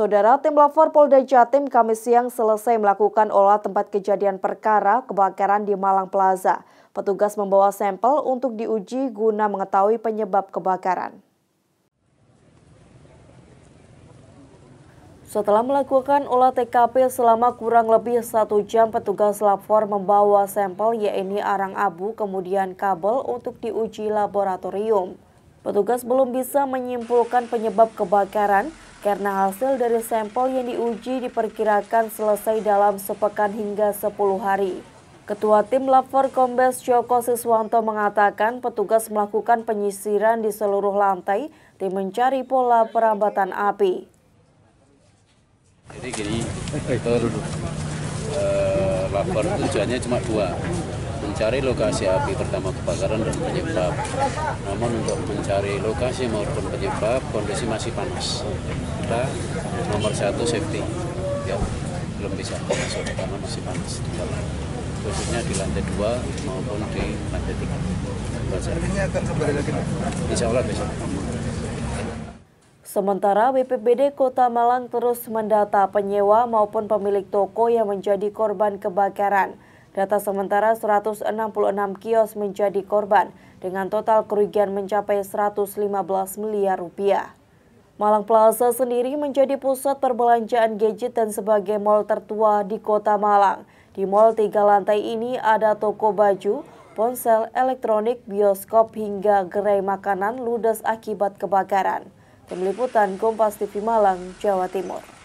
Saudara tim lapor Polda Jatim Kamis siang selesai melakukan olah tempat kejadian perkara kebakaran di Malang Plaza. Petugas membawa sampel untuk diuji guna mengetahui penyebab kebakaran. Setelah melakukan olah TKP selama kurang lebih satu jam, petugas lapor membawa sampel yaitu arang abu kemudian kabel untuk diuji laboratorium. Petugas belum bisa menyimpulkan penyebab kebakaran, karena hasil dari sampel yang diuji diperkirakan selesai dalam sepekan hingga 10 hari. Ketua Tim Lapor Kombes Joko Siswanto mengatakan petugas melakukan penyisiran di seluruh lantai tim mencari pola perambatan api. Jadi gini, itu uh, lapor tujuannya cuma dua mencari lokasi api pertama kebakaran dan penyebab. Namun untuk mencari lokasi maupun penyebab kondisi masih panas. Kita nomor satu safety, ya belum bisa masuk karena masih panas. Khususnya di lantai dua maupun di lantai tiga. Ini akan kembali lagi. Insya Allah besok. Sementara BPBD Kota Malang terus mendata penyewa maupun pemilik toko yang menjadi korban kebakaran. Data sementara 166 kios menjadi korban dengan total kerugian mencapai 115 miliar rupiah. Malang Plaza sendiri menjadi pusat perbelanjaan gadget dan sebagai mall tertua di kota Malang. Di mall tiga lantai ini ada toko baju, ponsel, elektronik, bioskop hingga gerai makanan ludes akibat kebakaran. Tim Liputan Kompas TV Malang, Jawa Timur.